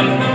Amen.